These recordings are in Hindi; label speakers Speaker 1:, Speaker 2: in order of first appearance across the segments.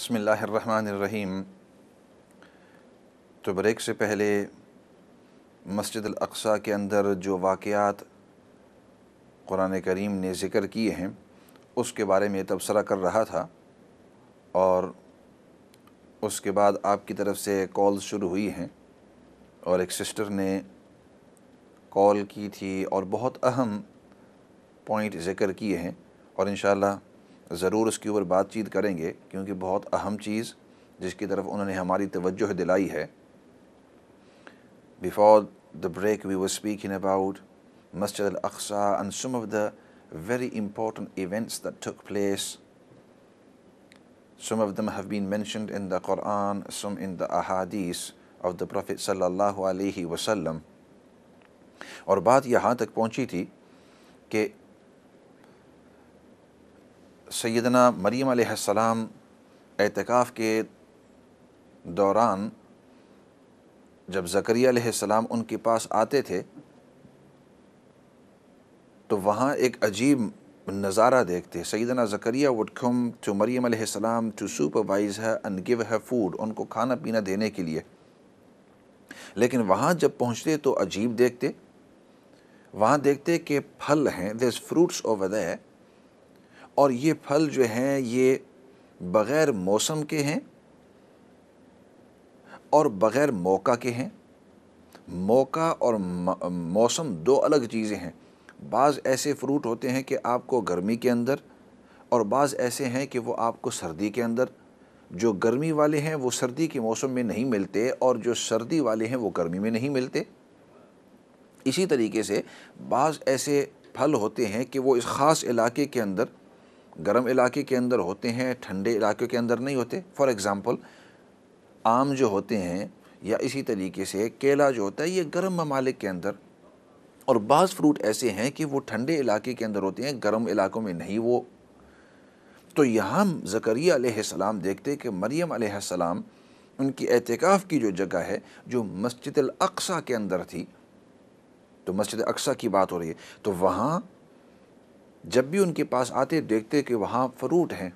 Speaker 1: बसमीम तो ब्रेक से पहले मस्जिद अक्सा के अंदर जो वाक़ात कुरान करीम ने ज़िक्र किए हैं, उसके बारे में तबसरा कर रहा था और उसके बाद आपकी तरफ़ से कॉल शुरू हुई हैं और एक सिस्टर ने कॉल की थी और बहुत अहम पॉइंट ज़िक्र किए हैं और इन ज़रूर उसके ऊपर बातचीत करेंगे, क्योंकि बहुत अहम चीज़ जिसकी तरफ़ उन्होंने हमारी तवज्जो दिलाई है। Before the break we were speaking about Masjid Aqsa and some of the very important events the took place some of them have been mention in the Quran some in the अहादीस ऑफ़ द प्रोफेट सल्लल्लाहु अलैहि वसल्लम और बात यहाँ तक पहुँची थी कि सैदना मरीम सलाम एतकाफ़ के दौरान, जब ज़करिया उनके पास आते थे तो वहाँ एक अजीब नज़ारा देखते। सैदना Zakariya would come to Maryam सलाम to supervise her and give her food उनको खाना पीना देने के लिए। लेकिन वहाँ जब पहुँचते तो अजीब देखते। वहाँ देखते कि फल हैं दिस फ्रूट्स ओवर दैर और ये फल जो हैं, ये बग़ैर मौसम के हैं और बग़ैर मौका के हैं। मौका और मौसम दो अलग चीज़ें हैं। बाज़ ऐसे फ्रूट होते हैं कि आपको गर्मी के अंदर और बाज़ ऐसे हैं कि वो आपको सर्दी के अंदर। जो गर्मी वाले हैं, वो सर्दी के मौसम में नहीं मिलते और जो सर्दी वाले हैं, वो गर्मी में नहीं मिलते। इसी तरीके से बाज़ ऐसे फल होते हैं कि वो इस ख़ास इलाके के अंदर गर्म इलाके के अंदर होते हैं, ठंडे इलाके के अंदर नहीं होते। फॉर एग्ज़ाम्पल आम जो होते हैं या इसी तरीके से केला जो होता है, ये गर्म ममालिक के अंदर। और बाज़ फ्रूट ऐसे हैं कि वो ठंडे इलाके के अंदर होते हैं, गर्म इलाकों में नहीं वो। तो यहाँ ज़करिया देखते कि मरीम सलाम, उनकी एहतिकाफ़ की जो जगह है, जो मस्जिद अक्सा के अंदर थी तो मस्जिद अक्सा की बात हो रही है तो वहाँ जब भी उनके पास आते, देखते कि वहाँ फ्रूट हैं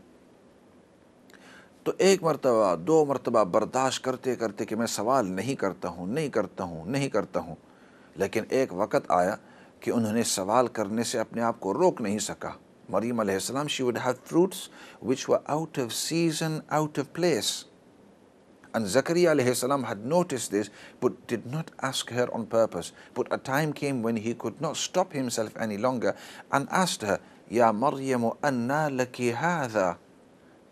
Speaker 1: तो एक मरतबा, दो मरतबा बर्दाश्त करते करते कि मैं सवाल नहीं करता हूँ, नहीं करता हूँ, नहीं करता हूँ। लेकिन एक वक़्त आया कि उन्होंने सवाल करने से अपने आप को रोक नहीं सका। Maryam she would have fruits which were out of season out of place And Zakaria salam had noticed this but did not ask her on purpose. But a time came when he could not stop himself any longer and asked her, Ya Maryam, anna laki hadha?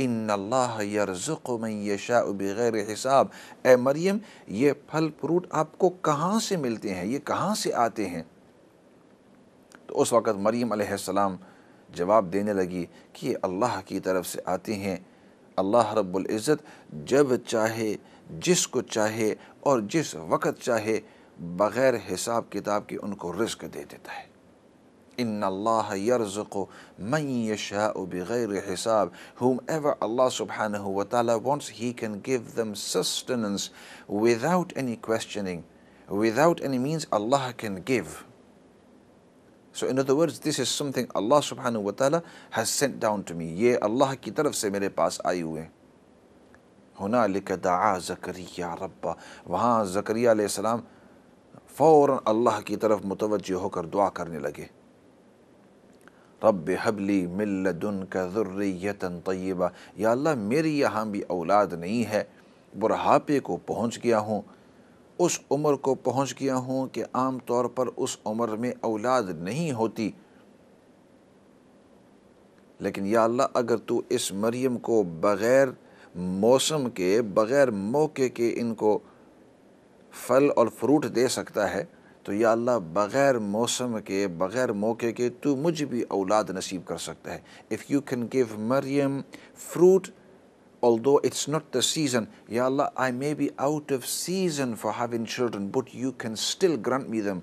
Speaker 1: इन अल्लाह यरज़ुक़ मन यशाउ बग़ैर हिसाब ए मरियम ये फल फ्रूट आपको कहाँ से मिलते हैं ये कहाँ से आते हैं तो उस वक़्त मरियम अलैहिस्सलाम जवाब देने लगी कि ये अल्लाह की तरफ से आते हैं अल्लाह रब्बुल इज़्ज़त जब चाहे जिसको चाहे और जिस वक़्त चाहे, बग़ैर हिसाब किताब के उनको रिस्क दे देता है। इन अल्लाह यर्ज़ो मई शाहर हिसाब। हुम एवर अल्लाह सुबहान wants he can give them sustenance without any questioning without any means Allah can give So in other words, this is something Allah subhanahu wa ta'ala has sent down to me. ये अल्लाह की तरफ़ से मेरे पास आई हुए हुना लिक दआ ज़करिया रब्बा वहाँ ज़करिया सलाम फ़ौर अल्लाह की तरफ़ मुतवजह होकर दुआ करने लगे रब हबली मिल्लदुन का ज़ुर्रियतन तय्यबा या अल्लाह मेरी यहाँ भी औलाद नहीं है बुढ़ापे को पहुँच गया हूँ उस उम्र को पहुँच गया हूँ कि आम तौर पर उस उम्र में औलाद नहीं होती। लेकिन या अल्लाह, अगर तू इस मरियम को बग़ैर मौसम के, बग़ैर मौके के इनको फल और फ्रूट दे सकता है तो या अल्लाह, बग़ैर मौसम के, बग़ैर मौके के तू मुझे भी औलाद नसीब कर सकता है। If you can give Maryam fruit although it's not the season, Ya Allah, I may be out of season for having children, but you can still grant me them.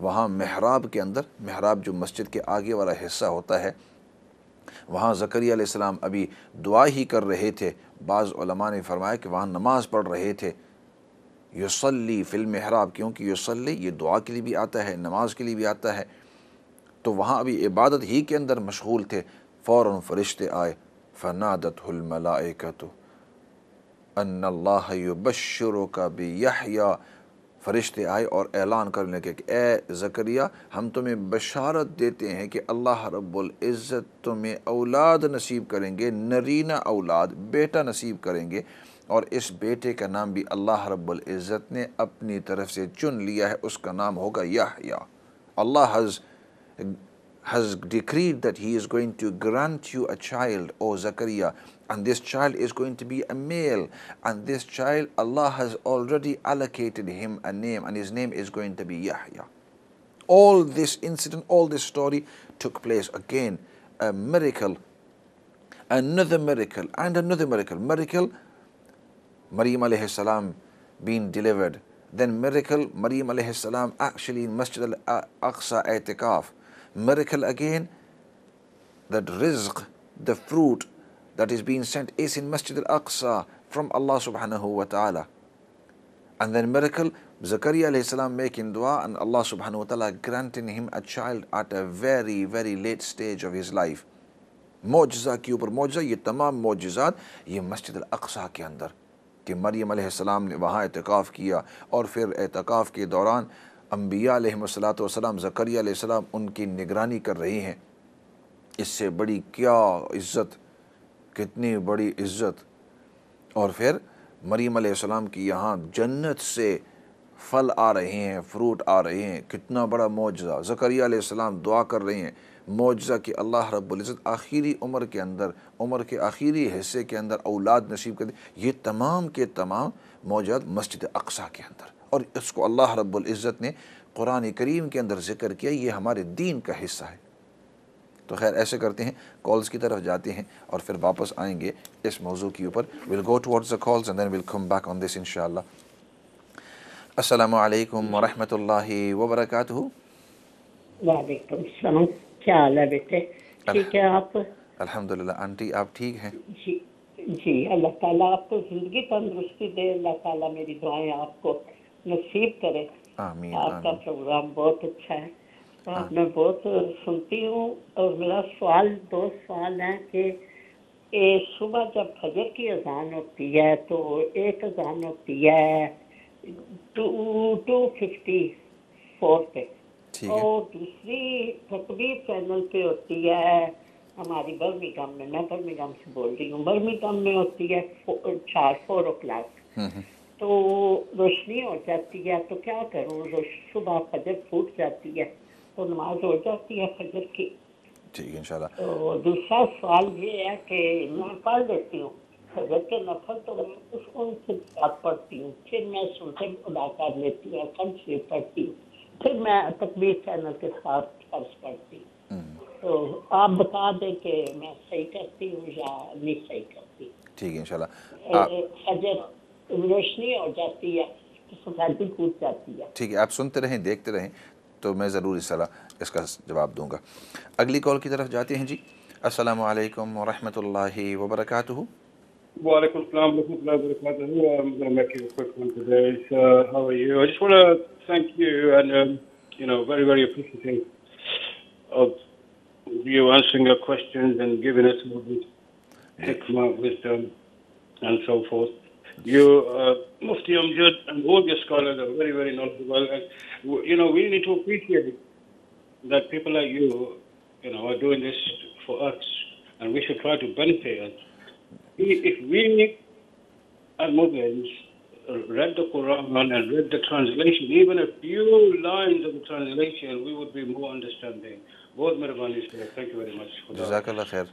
Speaker 1: वहाँ महराब के अंदर महराब जो मस्जिद के आगे वाला हिस्सा होता है वहाँ ज़करिया सलाम अभी दुआ ही कर रहे थे बाज़ ने फरमाया कि वहाँ नमाज़ पढ़ रहे थे युसली फिल महराब क्योंकि युसली ये दुआ के लिए भी आता है नमाज के लिए भी आता है तो वहाँ अभी इबादत ही के अंदर मशगूल थे। फ़ौर फरिश्ते आए। फ़नादतमलाकत अन्नल्लाबशर का भी बिया फरिश्ते आए और ऐलान लगे कि, ए ज़करिया, हम तुम्हें बशारत देते हैं कि अल्लाह रब्बुल इज़्ज़त तुम्हें औलाद नसीब करेंगे, नरीना औलाद, बेटा नसीब करेंगे। और इस बेटे का नाम भी अल्लाह रब्बुल इज़्ज़त ने अपनी तरफ़ से चुन लिया है। उसका नाम होगा याहया। अल्लाह हज़ has decreed that he is going to grant you a child, O Zakaria, and this child is going to be a male, and this child, Allah has already allocated him a name, and his name is going to be Yahya. All this incident, all this story took place again, a miracle, another miracle, and another miracle. Miracle, Maryam alayhi salam being delivered. Then miracle, Maryam alayhi salam actually in Masjid al-Aqsa i'tikaf miracle again that rizq, the fruit that is being sent is in Masjid al-Aqsa from Allah subhanahu wa ta'ala. And then miracle, Zakaria alayhi salam making dua and Allah subhanahu wa ta'ala granting him a child at a very very late stage of his life. मोजा के ऊपर मोजा ये तमाम मोजात ये मस्जिद अक्सा के अंदर कि मरीम सलाम ने वहाँ एतकाफ़ किया और फिर एतकाफ़ के दौरान अम्बिया सलाम ज़करिया उनकी निगरानी कर रही हैं। इससे बड़ी क्या इज़्ज़त, कितनी बड़ी इज़्ज़त। और फिर मरीम सलाम की यहाँ जन्नत से फल आ रहे हैं, फ्रूट आ रहे हैं, कितना बड़ा मुआजा ज़करिया सलाम दुआ कर रहे हैं मुआजा कि अल्लाह रब्ज़त आखिरी उम्र के अंदर, उम्र के आखिरी हिस्से के अंदर औलाद नसीब कर दे। ये तमाम के तमाम मौजाद मस्जिद अक्सा के अंदर। और इसको अल्लाह रब्बुल इज़्ज़त ने कुरान करीम के अंदर ज़िक्र किया ये हमारे दीन का हिस्सा है। तो खैर ऐसे करते हैं कॉल्स की तरफ़ जाते हैं और फिर वापस आएँगे इस मौजू के ऊपर। Will go towards the calls and then will come back on this इंशाल्लाह। अस्सलाम वालेकुम व रहमतुल्लाहि व बरकातहू
Speaker 2: वालेकुम सलाम। क्या हाल है बेटे? ठीक है आप?
Speaker 1: अल्हम्दुलिल्लाह आंटी आप ठीक हैं?
Speaker 2: जी जी अल्लाह ताला आपको ज़िंदगी तंदुरुस्ती दे। अल्लाह ताला मेरी दुआएँ आपको नसीब करे।
Speaker 1: आमीन
Speaker 2: आपका प्रोग्राम बहुत अच्छा है। और मैं बहुत सुनती हूँ और मेरा सवाल दो सवाल है कि ये सुबह जब फजर की अजान होती है तो एक अजान होती है टू टू फिफ्टी फोर पे। और दूसरी तकबीर चैनल पे होती है हमारी बर्मिंगम में मैं बर्मिंगम से बोल रही हूँ बर्मिंगम में होती है चार फोर ओ क्लाक तो रोशनी हो जाती है तो क्या करूँ? सुबह फजर फूट जाती है तो नमाज़ हो जाती है फजर की।
Speaker 1: ठीक है इंशाल्लाह।
Speaker 2: तो दूसरा सवाल ये है कि मैं पढ़ लेती हूँ फजर के नफल तो मैं उस उनके साथ पढ़ती हूँ फिर मैं सुनते अदा कर लेती हूँ कम से पढ़ती हूँ फिर मैं तकबीर चैनल के साथ फ़र्ज़ पढ़ती हूँ।
Speaker 1: हम्म,
Speaker 2: तो आप बता दें कि मैं सही करती हूँ या नहीं सही करती
Speaker 1: ठीक है इंशाल्लाह।
Speaker 2: फजर रोशनी हो जाती है तो सफेदी कूद जाती है
Speaker 1: ठीक है आप सुनते रहें देखते रहें तो मैं ज़रूर इस सलाह इसका जवाब दूँगा अगली कॉल की तरफ़ जाते हैं जी अस्सलाम वालेकुम व रहमतुल्लाहि व बरकातहू
Speaker 3: wa barakatuh. I'm going to make a quick one today. So, how are you? I just want to thank you and, um, you know, very, very appreciative of you answering our questions and giving us all this hikmah, wisdom, and so forth. You, uh, Mufti Amjad, and all your scholars are very, very knowledgeable. And, you know, we need to appreciate that people like you, you know, are doing this for us, and we should try to benefit us. If we, as Muslims, read the Quran and read the translation, even a few lines of the translation, we would be more understanding. Both Mirabani sir, thank you very much.
Speaker 1: Jazakallah khair.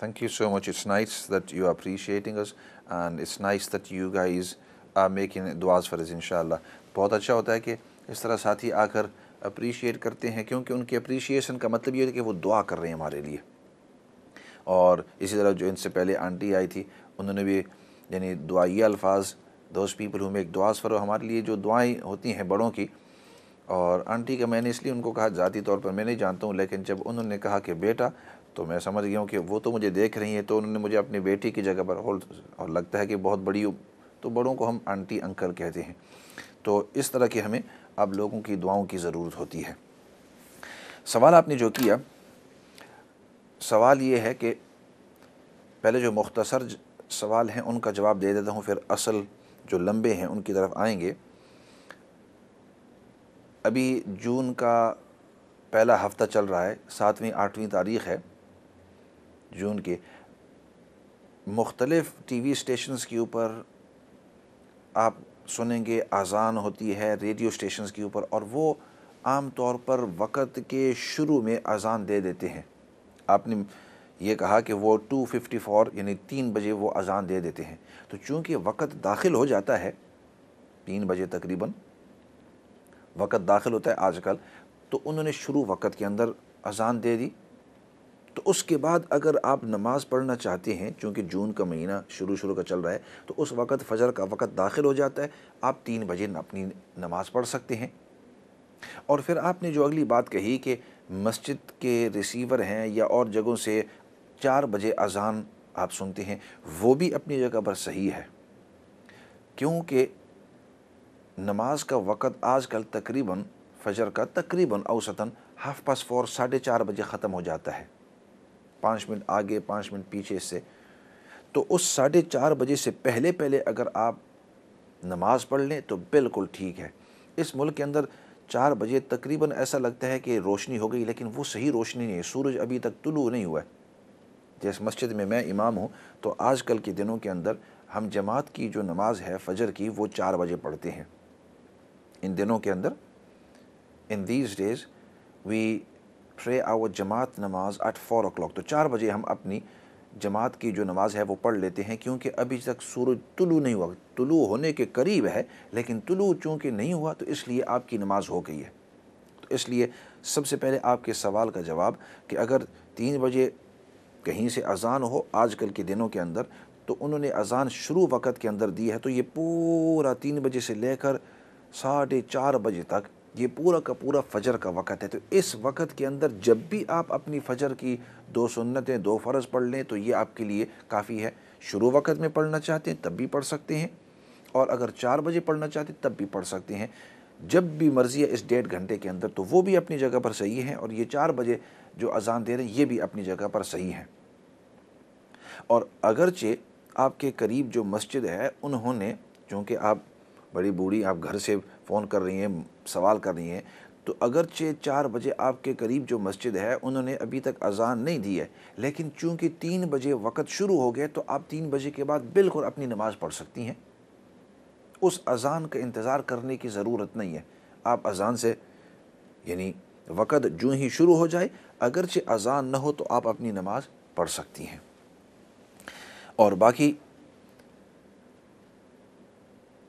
Speaker 1: Thank you so much. It's nice that you are appreciating us, and it's nice that you guys are making duas for us, inshallah. बहुत अच्छा होता है कि इस तरह साथी आकर अप्रीशिएट करते हैं, क्योंकि उनकी अप्रिशिएशन का मतलब ये है कि वो दुआ कर रहे हैं हमारे लिए और इसी तरह जो इनसे पहले आंटी आई थी, उन्होंने भी, यानी दुआई अल्फाज दोज पीपल हु मेक दुआस फॉर हमारे लिए जो दुआएँ होती हैं बड़ों की, और आंटी का मैंने इसलिए उनको कहा, ज़ाती तौर पर मैं नहीं जानता हूँ, लेकिन जब उन्होंने कहा कि बेटा तो मैं समझ गया हूँ कि वो तो मुझे देख रही हैं तो उन्होंने मुझे अपनी बेटी की जगह पर होल्ड और लगता है कि बहुत बड़ी तो बड़ों को हम आंटी, अंकल कहते हैं। तो इस तरह के हमें अब लोगों की दुआओं की ज़रूरत होती है। सवाल आपने जो किया, सवाल ये है कि पहले जो मुख्तसर सवाल हैं, उनका जवाब दे देता हूँ, फिर असल जो लंबे हैं, उनकी तरफ़ आएँगे। अभी जून का पहला हफ़्ता चल रहा है, सातवीं, आठवीं तारीख़ है। जून के मुख्तलिफ़ टी वी स्टेशंस के ऊपर आप सुनेंगे, अजान होती है रेडियो स्टेशंस के ऊपर और वो आम तौर पर वक़्त के शुरू में अजान दे देते हैं। आपने ये कहा कि वो 254 यानी तीन बजे वो अजान दे देते हैं। तो चूँकि वक़्त दाखिल हो जाता है, तीन बजे तकरीबन वक़्त दाखिल होता है आजकल तो उन्होंने शुरू वक़्त के अंदर अजान दे दी। तो उसके बाद अगर आप नमाज़ पढ़ना चाहते हैं, चूँकि जून का महीना शुरू शुरू का चल रहा है तो उस वक़्त फ़जर का वक़्त दाखिल हो जाता है। आप तीन बजे अपनी नमाज़ पढ़ सकते हैं। और फिर आपने जो अगली बात कही कि मस्जिद के रिसीवर हैं या और जगहों से चार बजे अजान आप सुनते हैं, वो भी अपनी जगह पर सही है। क्योंकि नमाज़ का वक़्त आजकल तकरीबन, फजर का तकरीबन औसतन हाफ़ पास फोर, साढ़े चार बजे ख़त्म हो जाता है। पाँच मिनट आगे, पाँच मिनट पीछे से। तो उस साढ़े चार बजे से पहले पहले अगर आप नमाज़ पढ़ लें तो बिल्कुल ठीक है। इस मुल्क के अंदर चार बजे तकरीबन ऐसा लगता है कि रोशनी हो गई, लेकिन वो सही रोशनी नहीं है। सूरज अभी तक तुलू नहीं हुआ है। जिस मस्जिद में मैं इमाम हूँ तो आजकल के दिनों के अंदर हम जमात की जो नमाज़ है, फजर की, वो चार बजे पढ़ते हैं। इन दिनों के अंदर in these days we our जमात नमाज़ एट फोर ओ क्लॉक तो चार बजे हम अपनी जमात की जो नमाज़ है वो पढ़ लेते हैं, क्योंकि अभी तक सूरज तुलू नहीं हुआ। तुलू होने के करीब है, लेकिन तुलू चूँकि नहीं हुआ तो इसलिए आपकी नमाज़ हो गई है। तो इसलिए सबसे पहले आपके सवाल का जवाब कि अगर तीन बजे कहीं से अजान हो, आजकल के दिनों के अंदर तो उन्होंने अजान शुरू वक़्त के अंदर दी है तो ये पूरा तीन बजे से लेकर साढ़े चार बजे तक ये पूरा का पूरा फ़जर का वक़्त है। तो इस वक़्त के अंदर जब भी आप अपनी फ़जर की दो सुन्नतें, दो फ़र्ज़ पढ़ लें तो ये आपके लिए काफ़ी है। शुरू वक़्त में पढ़ना चाहते हैं, तब भी पढ़ सकते हैं। और अगर चार बजे पढ़ना चाहते हैं, तब भी पढ़ सकते हैं। जब भी मर्ज़ी है, इस डेढ़ घंटे के अंदर तो वो भी अपनी जगह पर सही है और ये चार बजे जो अजान दे रहे हैं, ये भी अपनी जगह पर सही है। और अगरचे आपके करीब जो मस्जिद है, उन्होंने, चूँकि आप बड़ी बूढ़ी, आप घर से फ़ोन कर रही हैं सवाल कर रही हैं तो अगरचे चार बजे आपके करीब जो मस्जिद है, उन्होंने अभी तक अजान नहीं दी है, लेकिन चूँकि तीन बजे वक़्त शुरू हो गए तो आप तीन बजे के बाद बिल्कुल अपनी नमाज़ पढ़ सकती हैं। उस अजान का इंतज़ार करने की ज़रूरत नहीं है। आप अजान से, यानी वक़्त जो ही शुरू हो जाए, अगरचे अजान न हो तो आप अपनी नमाज़ पढ़ सकती हैं। और बाकी,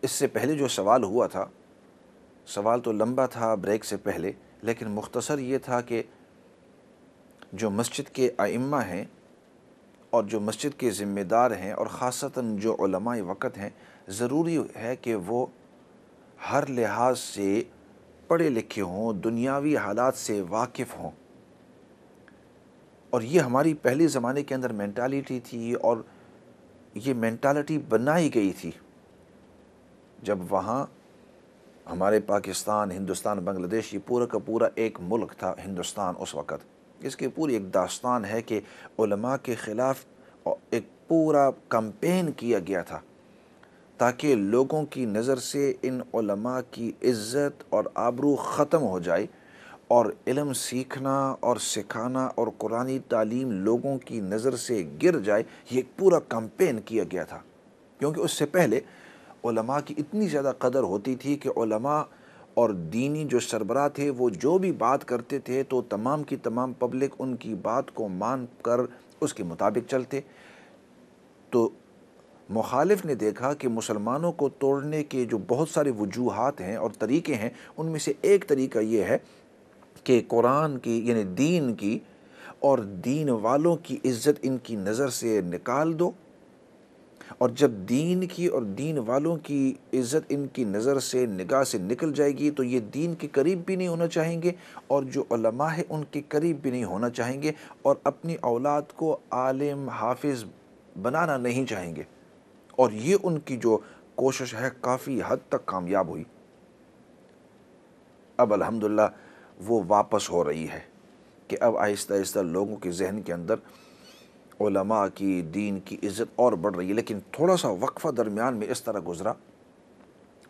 Speaker 1: इससे पहले जो सवाल हुआ था सवाल तो लंबा था ब्रेक से पहले, लेकिन मुख्तसर ये था कि जो मस्जिद के आइम्मा हैं और जो मस्जिद के ज़िम्मेदार हैं और ख़ासता जो वक़्त हैं, ज़रूरी है कि वो हर लिहाज से पढ़े लिखे हों, दुनियावी हालात से वाकिफ़ हों। और ये हमारी पहले ज़माने के अंदर मैंटालिटी थी और ये मैंटालिटी बनाई गई थी। जब वहाँ हमारे पाकिस्तान, हिंदुस्तान, बांग्लादेश, ये पूरा का पूरा एक मुल्क था हिंदुस्तान उस वक़्त। इसकी पूरी एक दास्तान है कि उलमा के ख़िलाफ़ एक पूरा कंपेन किया गया था, ताकि लोगों की नज़र से इन उलमा की इज़्ज़त और आबरू ख़त्म हो जाए और इलम सीखना और सिखाना और कुरानी तालीम लोगों की नज़र से गिर जाए, ये पूरा कंपेन किया गया था। क्योंकि उससे पहले उलमा की इतनी ज़्यादा कदर होती थी कि उलमा और दीनी जो सरबरा थे, वो जो भी बात करते थे तो तमाम की तमाम पब्लिक उनकी बात को मान कर उसके मुताबिक चलते। तो मुखालिफ ने देखा कि मुसलमानों को तोड़ने के जो बहुत सारे वजूहत हैं और तरीके हैं, उनमें से एक तरीका ये है कि कुरान की, यानी दीन की और दीन वालों की इज़्ज़त इनकी नज़र से निकाल दो। और जब दीन की और दीन वालों की इज़्ज़त इनकी नज़र से, निगाह से निकल जाएगी तो ये दीन के करीब भी नहीं होना चाहेंगे और जो अल्लामा है उनके करीब भी नहीं होना चाहेंगे और अपनी औलाद को आलिम हाफिज़ बनाना नहीं चाहेंगे। और ये उनकी जो कोशिश है, काफ़ी हद तक कामयाब हुई। अब अल्हम्दुलिल्लाह वो वापस हो रही है कि अब आहिस्ता आहिस्ता लोगों के जहन के अंदर उलमा की दीन की इज़्ज़त और बढ़ रही है, लेकिन थोड़ा सा वक्फ़ा दरमियान में इस तरह गुज़रा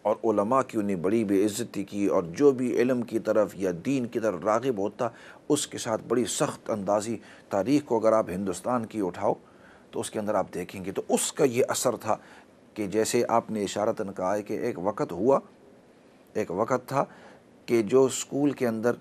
Speaker 1: और उलमा की उन्हें बड़ी बेइज्जती की और जो भी इलम की तरफ़ या दीन की तरफ़ रागब होता, उसके साथ बड़ी सख्त अंदाज़ी तारीख़ को अगर आप हिंदुस्तान की उठाओ तो उसके अंदर आप देखेंगे तो उसका ये असर था कि जैसे आपने इशारतन कहा है कि एक वक़्त हुआ, एक वक़्त था कि जो स्कूल के अंदर,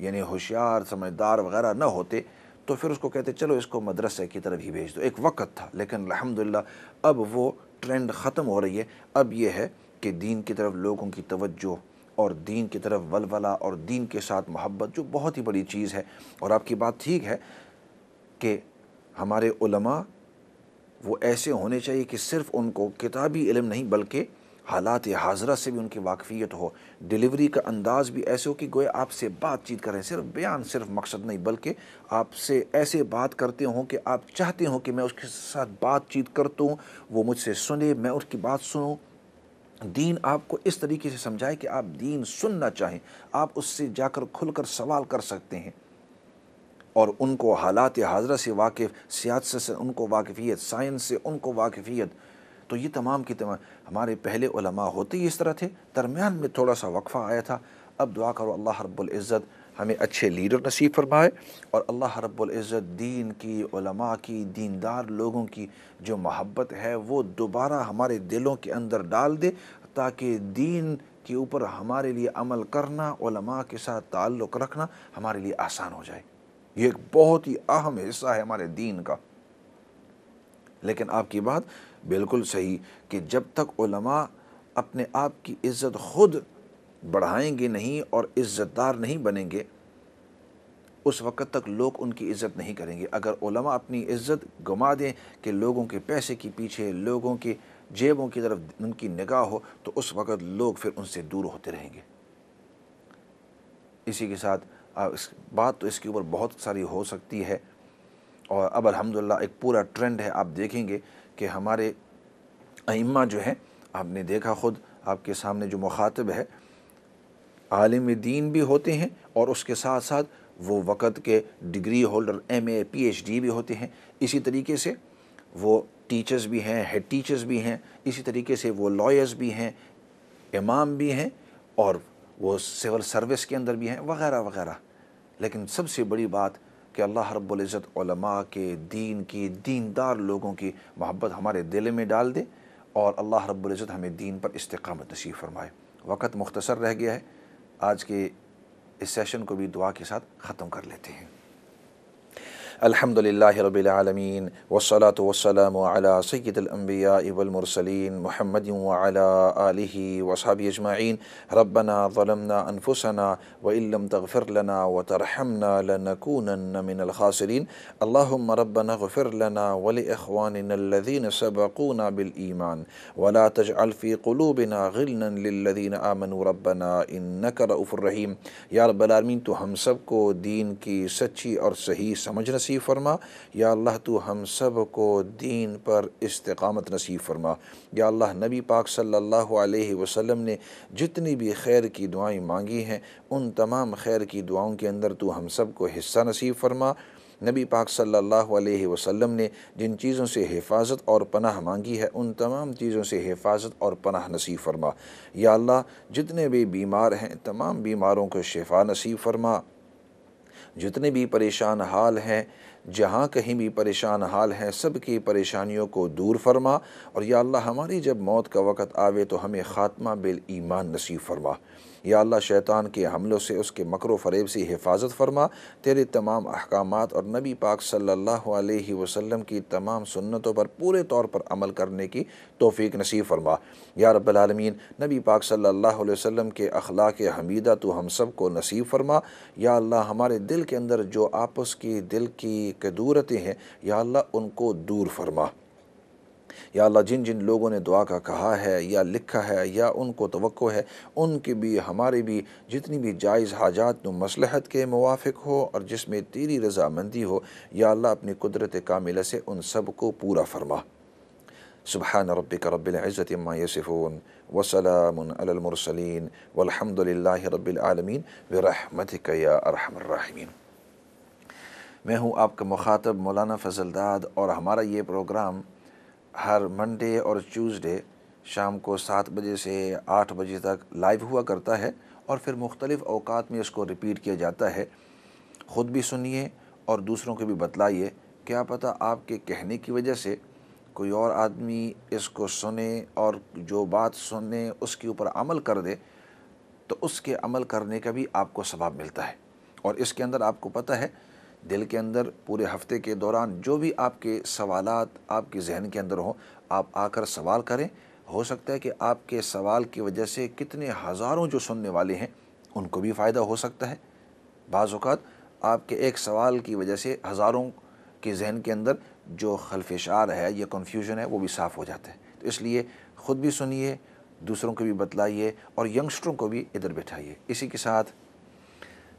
Speaker 1: यानी होशियार, समझदार वगैरह न होते तो फिर उसको कहते, चलो इसको मदरसे की तरफ़ ही भेज दो। एक वक़्त था, लेकिन अल्हम्दुलिल्लाह, अब वो ट्रेंड ख़त्म हो रही है। अब ये है कि दीन की तरफ़ लोगों की तवज्जो और दीन की तरफ़ वलवला और दीन के साथ मोहब्बत, जो बहुत ही बड़ी चीज़ है। और आपकी बात ठीक है कि हमारे उलमा वो ऐसे होने चाहिए कि सिर्फ़ उनको किताबी इलम नहीं, बल्कि हालात हाजरा से भी उनकी वाकफ़ियत हो। डिलीवरी का अंदाज़ भी ऐसे हो कि गोया आपसे बातचीत करें। सिर्फ़ बयान, सिर्फ़ मकसद नहीं, बल्कि आपसे ऐसे बात करते हों कि आप चाहते हों कि मैं उसके साथ बातचीत करता हूँ वो मुझसे सुने, मैं उसकी बात सुनूँ। दीन आपको इस तरीके से समझाए कि आप दीन सुनना चाहें। आप उससे जाकर खुलकर सवाल कर सकते हैं। और उनको हालात हाजरा से वाकिफ़, सियासत से उनको वाकफ़ियत, साइंस से उनको वाकफ़ियत तो ये तमाम की तमाम हमारे पहले उलमा होते ही इस तरह थे। दरमियान में थोड़ा सा वक्फ़ा आया था। अब दुआ करो, अल्लाह रब्बुल इज़्ज़त हमें अच्छे लीडर नसीब फरमाए और अल्लाह रब्बुल इज़्ज़त दीन की, उलमा की, दीनदार लोगों की जो मोहब्बत है, वो दोबारा हमारे दिलों के अंदर डाल दे ताकि दीन के ऊपर हमारे लिए अमल करना, उलमा के साथ ताल्लुक़ रखना हमारे लिए आसान हो जाए। ये एक बहुत ही अहम हिस्सा है हमारे दीन का। लेकिन आपकी बात बिल्कुल सही कि जब तक उलमा अपने आप की इज़्ज़त ख़ुद बढ़ाएँगे नहीं और इज़्ज़तदार नहीं बनेंगे, उस वक़्त तक लोग उनकी इज़्ज़त नहीं करेंगे। अगर उलमा अपनी इज़्ज़त गंवा दें कि लोगों के पैसे के पीछे, लोगों के जेबों की तरफ़ उनकी निगाह हो तो उस वक़्त लोग फिर उनसे दूर होते रहेंगे। इसी के साथ इस बात तो इसके ऊपर बहुत सारी हो सकती है और अब अलहमदिल्ला एक पूरा ट्रेंड है, आप देखेंगे कि हमारे अइम्मा जो हैं, आपने देखा ख़ुद, आपके सामने जो मुखातब है, आलिम दीन भी होते हैं और उसके साथ साथ वो वक़्त के degree holder, M A P H D भी होते हैं। इसी तरीके से वो टीचर्स भी हैं, हेड टीचर्स भी हैं, इसी तरीके से वो लॉयर्स भी हैं, इमाम भी हैं और वो सिविल सर्विस के अंदर भी हैं, वगैरह वगैरह। लेकिन सबसे बड़ी बात कि अल्लाह उलमा के दीन की दीनदार लोगों की मोहब्बत हमारे दिल में डाल दे और अल्लाह रब्बुल इज़्ज़त हमें दीन पर इस्तकामत नसीब फरमाए। वक़्त मुख्तसर रह गया है। आज के इस सेशन को भी दुआ के साथ ख़त्म कर लेते हैं। अल्हम्दुलिल्लाह रब्बिल आलमीन वस्सलातु वस्सलामु अला सय्यिदिल वल मुहम्मद व अला आलिहि व असहाबि अजमाइन रब्बना ज़लमना अनफुसना व इल्लम तगफिर लना व तरहमना लनकूनन्न मिनल खासिरीन अल्लाहुम्मा रब्बना गफिर लना व लिइख्वानिना अल्लज़ीना सबक़ूना बिल ईमान व ला तजअल फ़ी क़ुलूबिना लिल्लज़ीना आमनू रब्बना इन्नका रऊफ़ुर रहीम या रब्बल आलमीन तो हम सबको दीन की सच्ची और सही समझ नसीब फरमा। या अल्लाह, तू हम सबको दीन पर इस्तकामत नसीब फरमा। या अल्लाह, नबी पाक सल्लल्लाहु अलैहि वसल्लम ने जितनी भी खैर की दुआएँ मांगी हैं, उन तमाम खैर की दुआओं के अंदर तू हम सबको हिस्सा नसीब फरमा। नबी पाक सल्लल्लाहु अलैहि वसल्लम ने जिन चीज़ों से हिफाजत और पनाह मांगी है, उन तमाम चीज़ों से हिफाजत और पनाह नसीब फरमा। या अल्लाह, जितने भी बीमार हैं, तमाम बीमारों को शिफा नसीब फरमा। जितने भी परेशान हाल हैं जहाँ कहीं भी परेशान हाल हैं सब की परेशानियों को दूर फरमा और या अल्लाह हमारी जब मौत का वक़्त आवे तो हमें ख़ात्मा बिल ईमान नसीब फरमा। या अल्लाह शैतान के हमलों से उसके मकर फ़रेब से हिफाजत फरमा। तेरे तमाम अहकाम और नबी पाक सल्लल्लाहु अलैहि वसल्लम की तमाम सुन्नतों पर पूरे तौर पर अमल करने की तोफ़ी नसीब फरमा। या रबालमीन नबी पाक सल्लल्लाहु अलैहि वसल्लम के अखलाक हमीदा तो हम सबको नसीब फरमा। या अल्लाह, हमारे दिल के अंदर जो आपस की दिल की कदूरतें हैं या अल्लाह उनको दूर फरमा। या अल्लाह जिन जिन लोगों ने दुआ का कहा है, या लिखा है, या उनको तो है, उनके भी, हमारे भी, जितनी भी जायज़ हाजात मसलहत के मुवाफ़ हो और जिसमें तेरी रजामंदी हो, या अल्लाह अपनी कुदरत कामिल से उन सबको पूरा फरमा। सुबहान रबिक रबिल्ज़तम यसिफ़ून वसलाम अलमरसलिन वलहमदिल्ला रबालमीन बरहमतिक या अरहमर्राहिमीन मैं हूँ आपका मुखातब मौलाना फजलदाद और हमारा ये प्रोग्राम हर मंडे और ट्यूसडे शाम को सात बजे से आठ बजे तक लाइव हुआ करता है और फिर मुख्तलिफ़ अवकात में इसको रिपीट किया जाता है। ख़ुद भी सुनिए और दूसरों को भी बतलाइए। क्या पता आपके कहने की वजह से कोई और आदमी इसको सुने और जो बात सुने उसके ऊपर अमल कर दे तो उसके अमल करने का भी आपको सवाब मिलता है। और इसके अंदर आपको पता है दिल के अंदर, पूरे हफ़्ते के दौरान जो भी आपके सवालात आपके जहन के अंदर हों, आप आकर सवाल करें। हो सकता है कि आपके सवाल की वजह से कितने हज़ारों जो सुनने वाले हैं, उनको भी फ़ायदा हो सकता है। बाज़ात आपके एक सवाल की वजह से हज़ारों के जहन के अंदर जो खलफिशार है या कन्फ्यूज़न है, वो भी साफ़ हो जाता है। तो इसलिए ख़ुद भी सुनिए, दूसरों को भी बतलाइए और यंगस्टरों को भी इधर बैठाइए। इसी के साथ